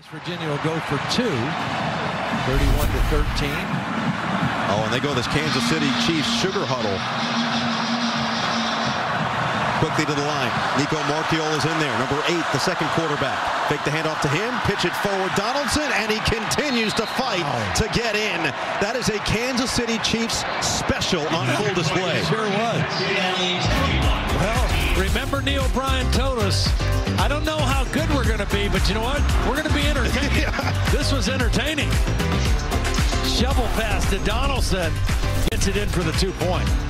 West Virginia will go for two, 31 to 13. Oh, and they go this Kansas City Chiefs sugar huddle. Quickly to the line. Nico Marchiol is in there. Number eight, the second quarterback. Fake the handoff to him. Pitch it forward. Donaldson, and he continues to fight to get in. That is a Kansas City Chiefs special on full display. Sure was. Well, remember Neal Brown told us, I don't know how good we're going to be, but you know what? We're going to be entertaining. This was entertaining. Shovel pass to Donaldson. Gets it in for the two point.